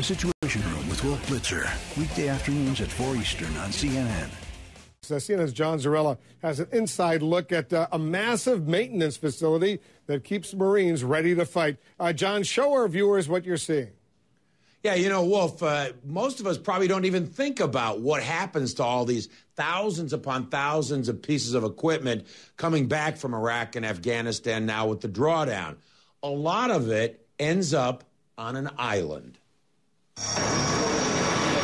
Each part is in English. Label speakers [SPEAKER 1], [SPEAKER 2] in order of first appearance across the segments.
[SPEAKER 1] The Situation Room with Wolf Blitzer. Weekday afternoons at 4 Eastern on CNN.
[SPEAKER 2] Uh, CNN's John Zarrella has an inside look at uh, a massive maintenance facility that keeps Marines ready to fight. Uh, John, show our viewers what you're seeing.
[SPEAKER 3] Yeah, you know, Wolf, uh, most of us probably don't even think about what happens to all these thousands upon thousands of pieces of equipment coming back from Iraq and Afghanistan now with the drawdown. A lot of it ends up on an island.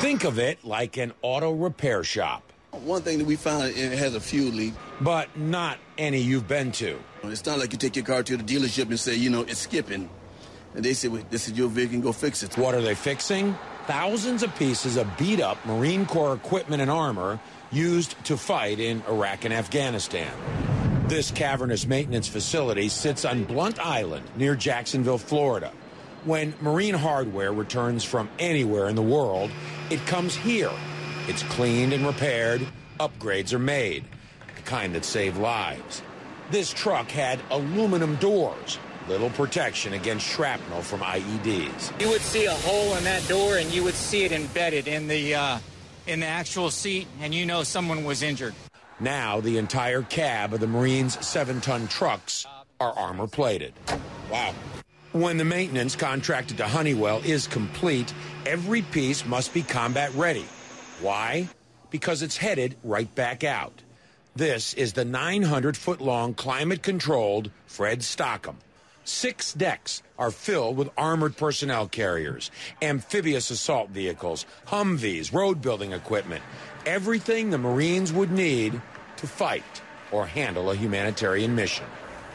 [SPEAKER 3] Think of it like an auto repair shop.
[SPEAKER 4] One thing that we found, it has a fuel leak.
[SPEAKER 3] But not any you've been to.
[SPEAKER 4] It's not like you take your car to the dealership and say, you know, it's skipping. And they say, well, this is your vehicle, go fix it.
[SPEAKER 3] What are they fixing? Thousands of pieces of beat up Marine Corps equipment and armor used to fight in Iraq and Afghanistan. This cavernous maintenance facility sits on Blount Island near Jacksonville, Florida. When marine hardware returns from anywhere in the world, it comes here. It's cleaned and repaired, upgrades are made, the kind that save lives. This truck had aluminum doors, little protection against shrapnel from IEDs.
[SPEAKER 5] You would see a hole in that door and you would see it embedded in the uh, in the actual seat and you know someone was injured.
[SPEAKER 3] Now the entire cab of the Marines' 7-ton trucks are armor plated. Wow. When the maintenance contracted to Honeywell is complete, every piece must be combat ready. Why? Because it's headed right back out. This is the 900 foot long climate controlled Fred Stockham. Six decks are filled with armored personnel carriers, amphibious assault vehicles, Humvees, road building equipment, everything the Marines would need to fight or handle a humanitarian mission.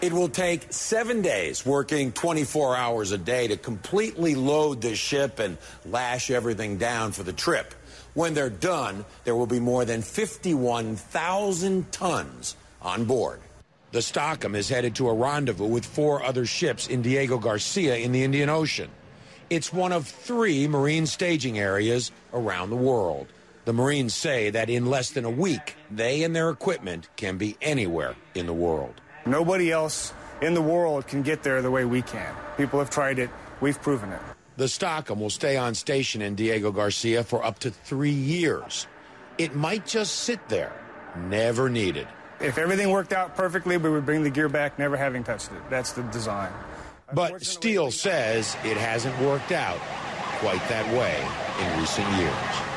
[SPEAKER 3] It will take seven days, working 24 hours a day, to completely load the ship and lash everything down for the trip. When they're done, there will be more than 51,000 tons on board. The Stockham is headed to a rendezvous with four other ships in Diego Garcia in the Indian Ocean. It's one of three Marine staging areas around the world. The Marines say that in less than a week, they and their equipment can be anywhere in the world.
[SPEAKER 6] Nobody else in the world can get there the way we can. People have tried it, we've proven it.
[SPEAKER 3] The Stockham will stay on station in Diego Garcia for up to three years. It might just sit there, never needed.
[SPEAKER 6] If everything worked out perfectly, we would bring the gear back never having touched it. That's the design.
[SPEAKER 3] But Steele says it hasn't worked out quite that way in recent years.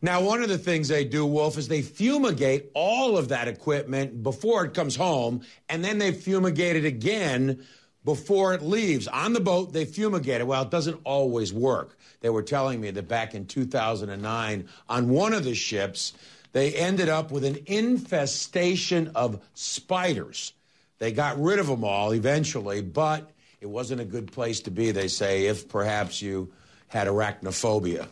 [SPEAKER 3] Now, one of the things they do, Wolf, is they fumigate all of that equipment before it comes home, and then they fumigate it again before it leaves. On the boat, they fumigate it. Well, it doesn't always work. They were telling me that back in 2009, on one of the ships, they ended up with an infestation of spiders. They got rid of them all eventually, but it wasn't a good place to be, they say, if perhaps you had arachnophobia.